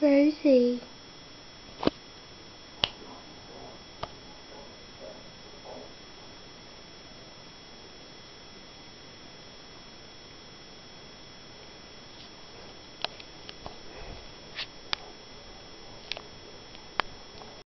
Rosie.